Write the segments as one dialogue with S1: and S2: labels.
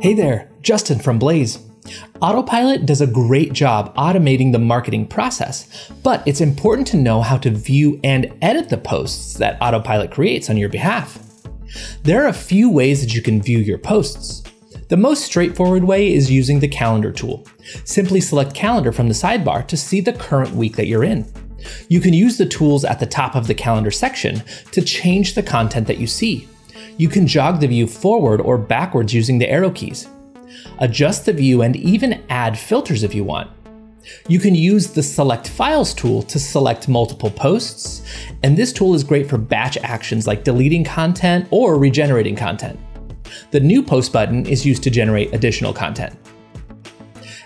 S1: Hey there, Justin from Blaze. Autopilot does a great job automating the marketing process, but it's important to know how to view and edit the posts that Autopilot creates on your behalf. There are a few ways that you can view your posts. The most straightforward way is using the calendar tool. Simply select calendar from the sidebar to see the current week that you're in. You can use the tools at the top of the calendar section to change the content that you see. You can jog the view forward or backwards using the arrow keys. Adjust the view and even add filters if you want. You can use the Select Files tool to select multiple posts, and this tool is great for batch actions like deleting content or regenerating content. The New Post button is used to generate additional content.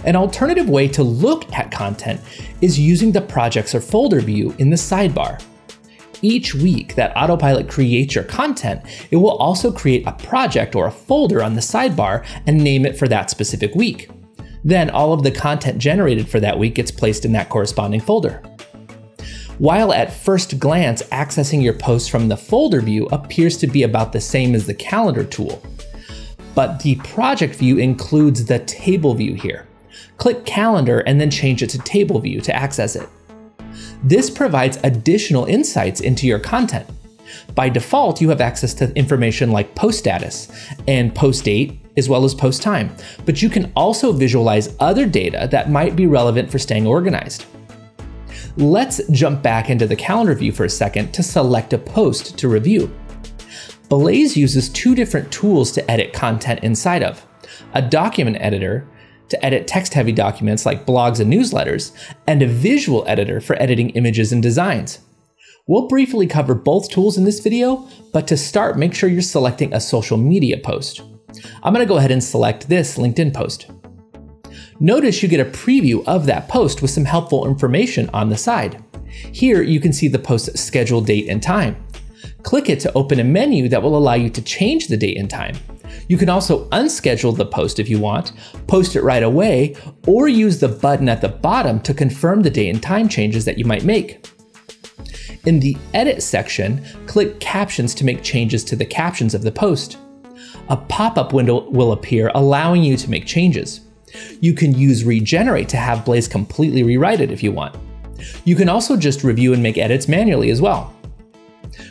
S1: An alternative way to look at content is using the projects or folder view in the sidebar. Each week that Autopilot creates your content, it will also create a project or a folder on the sidebar and name it for that specific week. Then all of the content generated for that week gets placed in that corresponding folder. While at first glance accessing your posts from the folder view appears to be about the same as the calendar tool, but the project view includes the table view here. Click calendar and then change it to table view to access it. This provides additional insights into your content. By default, you have access to information like post status and post date, as well as post time, but you can also visualize other data that might be relevant for staying organized. Let's jump back into the calendar view for a second to select a post to review. Blaze uses two different tools to edit content inside of a document editor to edit text heavy documents like blogs and newsletters, and a visual editor for editing images and designs. We'll briefly cover both tools in this video, but to start, make sure you're selecting a social media post. I'm gonna go ahead and select this LinkedIn post. Notice you get a preview of that post with some helpful information on the side. Here you can see the post's scheduled date and time. Click it to open a menu that will allow you to change the date and time. You can also unschedule the post if you want, post it right away, or use the button at the bottom to confirm the date and time changes that you might make. In the Edit section, click Captions to make changes to the captions of the post. A pop-up window will appear allowing you to make changes. You can use Regenerate to have Blaze completely rewrite it if you want. You can also just review and make edits manually as well.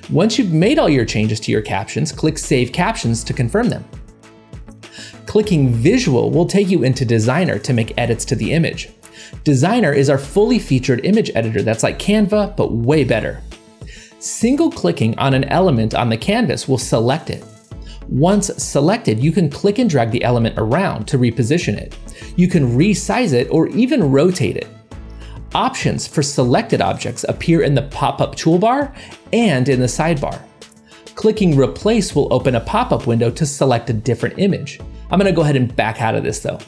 S1: Once you've made all your changes to your captions, click Save Captions to confirm them. Clicking Visual will take you into Designer to make edits to the image. Designer is our fully featured image editor that's like Canva, but way better. Single clicking on an element on the canvas will select it. Once selected, you can click and drag the element around to reposition it. You can resize it or even rotate it. Options for selected objects appear in the pop-up toolbar and in the sidebar. Clicking Replace will open a pop-up window to select a different image. I'm gonna go ahead and back out of this though.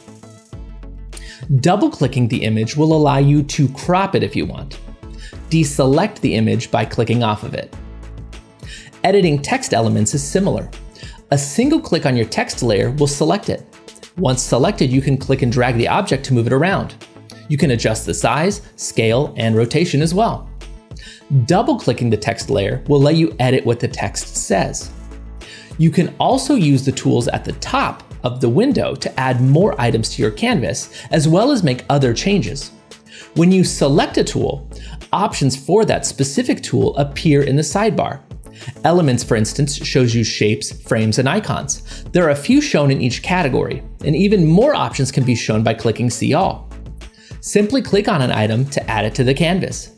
S1: Double-clicking the image will allow you to crop it if you want. Deselect the image by clicking off of it. Editing text elements is similar. A single click on your text layer will select it. Once selected, you can click and drag the object to move it around. You can adjust the size, scale, and rotation as well. Double clicking the text layer will let you edit what the text says. You can also use the tools at the top of the window to add more items to your canvas, as well as make other changes. When you select a tool, options for that specific tool appear in the sidebar. Elements, for instance, shows you shapes, frames, and icons. There are a few shown in each category, and even more options can be shown by clicking See All. Simply click on an item to add it to the canvas.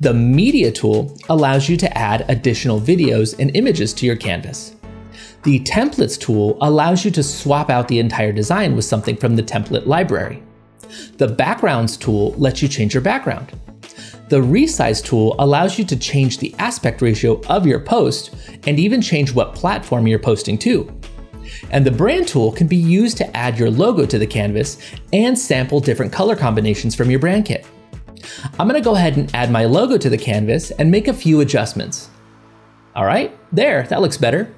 S1: The Media tool allows you to add additional videos and images to your canvas. The Templates tool allows you to swap out the entire design with something from the template library. The Backgrounds tool lets you change your background. The Resize tool allows you to change the aspect ratio of your post and even change what platform you're posting to. And the brand tool can be used to add your logo to the canvas and sample different color combinations from your brand kit. I'm gonna go ahead and add my logo to the canvas and make a few adjustments. All right, there, that looks better.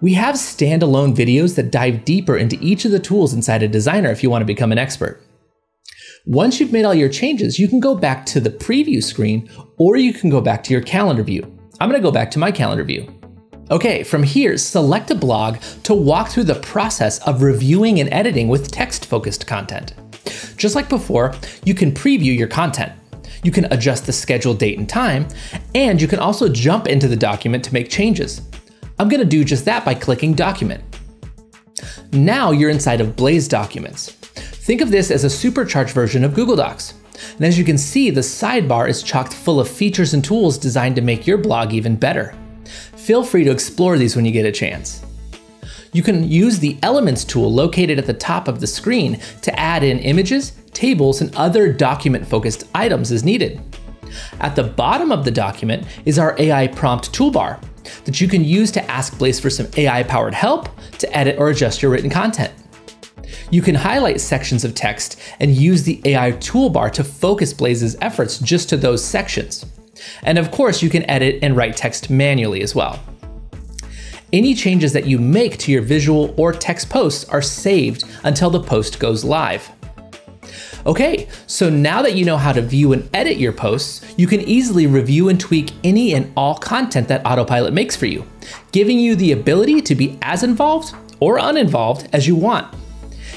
S1: We have standalone videos that dive deeper into each of the tools inside a designer if you want to become an expert. Once you've made all your changes, you can go back to the preview screen or you can go back to your calendar view. I'm gonna go back to my calendar view. Okay, from here, select a blog to walk through the process of reviewing and editing with text focused content. Just like before, you can preview your content. You can adjust the scheduled date and time, and you can also jump into the document to make changes. I'm gonna do just that by clicking Document. Now you're inside of Blaze Documents. Think of this as a supercharged version of Google Docs. And as you can see, the sidebar is chocked full of features and tools designed to make your blog even better. Feel free to explore these when you get a chance. You can use the Elements tool located at the top of the screen to add in images, tables, and other document-focused items as needed. At the bottom of the document is our AI prompt toolbar that you can use to ask Blaze for some AI-powered help to edit or adjust your written content. You can highlight sections of text and use the AI toolbar to focus Blaze's efforts just to those sections. And of course, you can edit and write text manually as well. Any changes that you make to your visual or text posts are saved until the post goes live. Okay, so now that you know how to view and edit your posts, you can easily review and tweak any and all content that Autopilot makes for you, giving you the ability to be as involved or uninvolved as you want.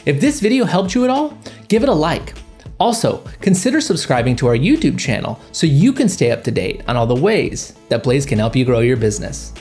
S1: If this video helped you at all, give it a like also, consider subscribing to our YouTube channel so you can stay up to date on all the ways that Blaze can help you grow your business.